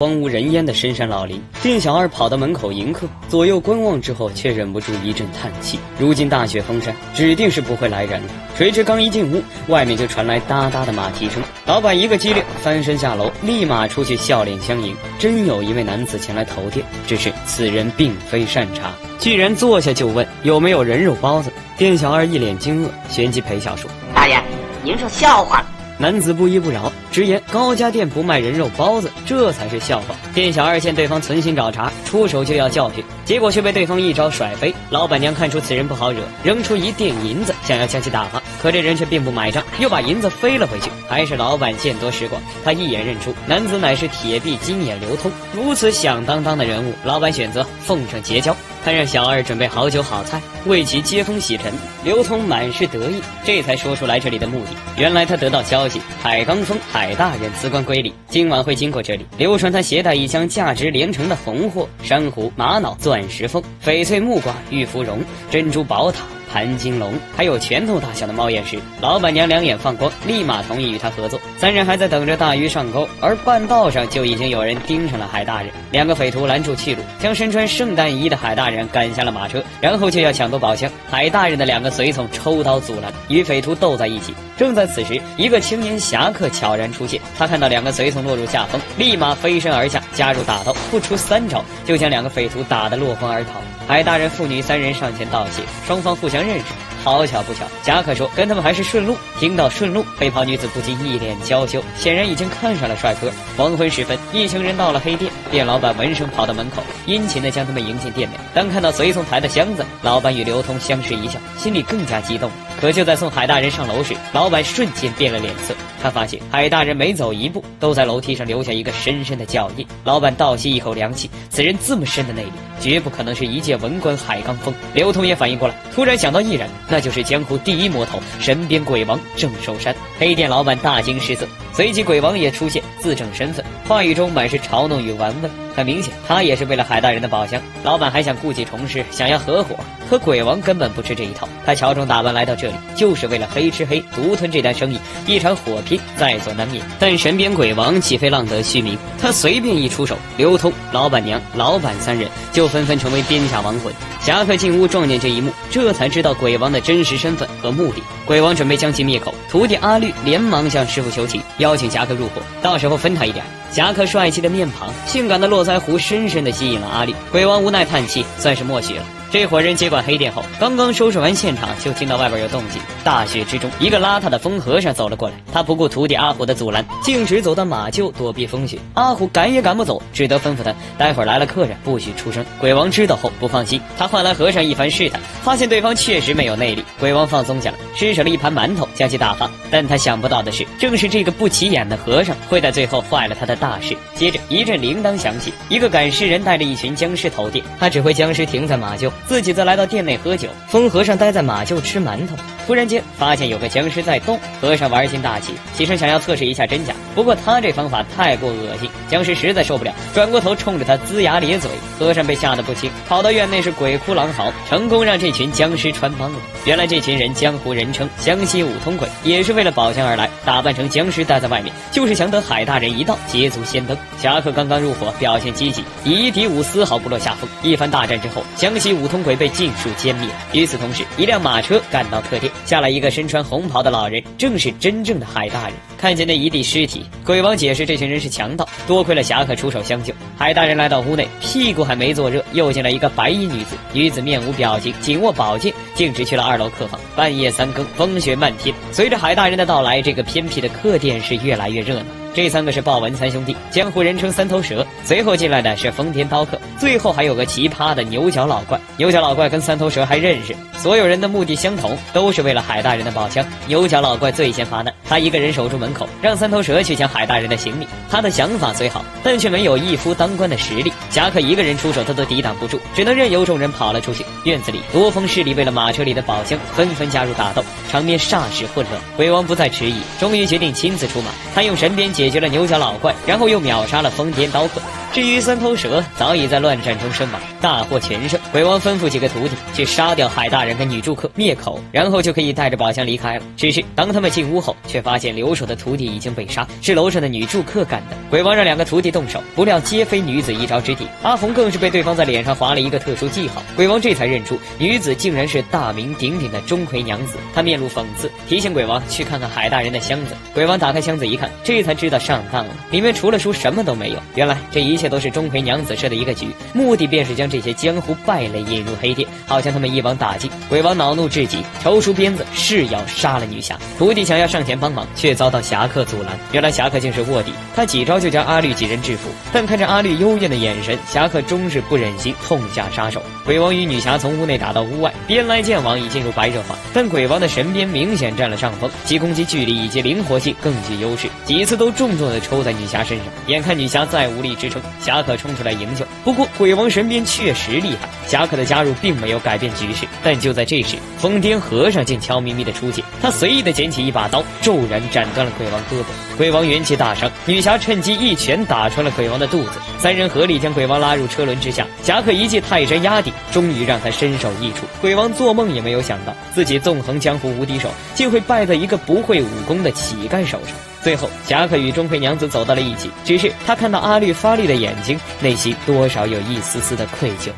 荒无人烟的深山老林，店小二跑到门口迎客，左右观望之后，却忍不住一阵叹气。如今大雪封山，指定是不会来人了。谁知刚一进屋，外面就传来哒哒的马蹄声。老板一个机灵，翻身下楼，立马出去笑脸相迎。真有一位男子前来投店，只是此人并非善茬，既然坐下就问有没有人肉包子。店小二一脸惊愕，旋即陪笑说：“大爷，您说笑话。”男子不依不饶，直言高家店不卖人肉包子，这才是笑话。店小二见对方存心找茬，出手就要教训，结果却被对方一招甩飞。老板娘看出此人不好惹，扔出一锭银子，想要将其打发，可这人却并不买账，又把银子飞了回去。还是老板见多识广，他一眼认出男子乃是铁臂金眼刘通。如此响当当的人物，老板选择奉上结交。他让小二准备好酒好菜，为其接风洗尘。刘通满是得意，这才说出来这里的目的。原来他得到消息，海刚峰海大人辞官归里，今晚会经过这里。流传他携带一箱价值连城的红货：珊瑚、玛瑙、钻石凤、翡翠木瓜、玉芙蓉、珍珠宝塔。盘金龙，还有拳头大小的猫眼石。老板娘两眼放光，立马同意与他合作。三人还在等着大鱼上钩，而半道上就已经有人盯上了海大人。两个匪徒拦住去路，将身穿圣诞衣的海大人赶下了马车，然后就要抢夺宝箱。海大人的两个随从抽刀阻拦，与匪徒斗在一起。正在此时，一个青年侠客悄然出现。他看到两个随从落入下风，立马飞身而下，加入打斗，不出三招就将两个匪徒打得落荒而逃。海大人父女三人上前道谢，双方互相认识。好巧不巧，夹克说跟他们还是顺路。听到顺路，黑袍女子不禁一脸娇羞，显然已经看上了帅哥。黄昏时分，一行人到了黑店，店老板闻声跑到门口，殷勤地将他们迎进店内。当看到随从抬的箱子，老板与刘通相视一笑，心里更加激动。可就在送海大人上楼时，老板瞬间变了脸色。他发现海大人每走一步，都在楼梯上留下一个深深的脚印。老板倒吸一口凉气，此人这么深的内力，绝不可能是一介文官海刚峰。刘通也反应过来，突然想到一人，那那就是江湖第一魔头神鞭鬼王郑寿山。黑店老板大惊失色，随即鬼王也出现，自证身份，话语中满是嘲弄与玩味。很明显，他也是为了海大人的宝箱。老板还想故技重施，想要合伙，可鬼王根本不吃这一套。他乔装打扮来到这里，就是为了黑吃黑，独吞这单生意。一场火拼在所难免。但神鞭鬼王岂非浪得虚名？他随便一出手，刘通、老板娘、老板三人就纷纷成为鞭下亡魂。侠客进屋撞见这一幕，这才知道鬼王的真实身份和目的。鬼王准备将其灭口，徒弟阿绿连忙向师傅求情，邀请侠客入伙，到时候分他一点。侠客帅气的面庞，性感的络腮胡，深深的吸引了阿力。鬼王无奈叹气，算是默许了。这伙人接管黑店后，刚刚收拾完现场，就听到外边有动静。大雪之中，一个邋遢的疯和尚走了过来。他不顾徒弟阿虎的阻拦，径直走到马厩躲避风雪。阿虎赶也赶不走，只得吩咐他：待会儿来了客人，不许出声。鬼王知道后不放心，他唤来和尚一番试探，发现对方确实没有内力。鬼王放松下来，施舍了一盘馒头将其打发。但他想不到的是，正是这个不起眼的和尚，会在最后坏了他的大事。接着一阵铃铛响起，一个赶尸人带着一群僵尸投店，他指挥僵尸停在马厩。自己则来到店内喝酒，疯和尚待在马厩吃馒头。突然间发现有个僵尸在动，和尚玩心大起，起身想要测试一下真假。不过他这方法太过恶心，僵尸实在受不了，转过头冲着他龇牙咧嘴。和尚被吓得不轻，跑到院内是鬼哭狼嚎，成功让这群僵尸穿帮了。原来这群人江湖人称湘西五通鬼，也是为了宝箱而来，打扮成僵尸待在外面，就是想等海大人一到捷足先登。侠客刚刚入伙，表现积极，以一敌五，丝毫不落下风。一番大战之后，湘西五通鬼被尽数歼灭。与此同时，一辆马车赶到客店。下来一个身穿红袍的老人，正是真正的海大人。看见那一地尸体，鬼王解释这群人是强盗，多亏了侠客出手相救。海大人来到屋内，屁股还没坐热，又进来一个白衣女子。女子面无表情，紧握宝剑，径直去了二楼客房。半夜三更，风雪漫天。随着海大人的到来，这个偏僻的客店是越来越热闹。这三个是豹纹三兄弟，江湖人称三头蛇。随后进来的是丰田刀客，最后还有个奇葩的牛角老怪。牛角老怪跟三头蛇还认识，所有人的目的相同，都是为了海大人的宝箱。牛角老怪最先发难，他一个人守住门口，让三头蛇去抢海大人的行李。他的想法虽好，但却没有一夫当关的实力。侠客一个人出手，他都抵挡不住，只能任由众人跑了出去。院子里，多方势力为了马车里的宝箱，纷纷加入打斗，场面霎时混乱。鬼王不再迟疑，终于决定亲自出马。他用神鞭解。解决了牛角老怪，然后又秒杀了疯癫刀客。至于三头蛇，早已在乱战中身亡，大获全胜。鬼王吩咐几个徒弟去杀掉海大人跟女住客，灭口，然后就可以带着宝箱离开了。只是当他们进屋后，却发现留守的徒弟已经被杀，是楼上的女住客干的。鬼王让两个徒弟动手，不料皆非女子一招之地。阿红更是被对方在脸上划了一个特殊记号。鬼王这才认出女子竟然是大名鼎鼎的钟馗娘子。他面露讽刺，提醒鬼王去看看海大人的箱子。鬼王打开箱子一看，这才知知道上当了，里面除了书什么都没有。原来这一切都是钟馗娘子设的一个局，目的便是将这些江湖败类引入黑店，好将他们一网打尽。鬼王恼怒至极，抽出鞭子誓要杀了女侠。徒弟想要上前帮忙，却遭到侠客阻拦。原来侠客竟是卧底，他几招就将阿绿几人制服。但看着阿绿幽怨的眼神，侠客终是不忍心，痛下杀手。鬼王与女侠从屋内打到屋外，鞭来剑往，已进入白热化。但鬼王的神鞭明显占了上风，其攻击距离以及灵活性更具优势，几次都重重的抽在女侠身上。眼看女侠再无力支撑，侠客冲出来营救。不过鬼王神鞭确实厉害，侠客的加入并没有改变局势。但就在这时，疯癫和尚竟悄咪咪的出现，他随意的捡起一把刀，骤然斩断了鬼王胳膊。鬼王元气大伤，女侠趁机一拳打穿了鬼王的肚子。三人合力将鬼王拉入车轮之下，侠客一记泰山压顶，终于让他身首异处。鬼王做梦也没有想到，自己纵横江湖无敌手，竟会败在一个不会武功的乞丐手上。最后，侠客与钟馗娘子走到了一起，只是他看到阿绿发绿的眼睛，内心多少有一丝丝的愧疚。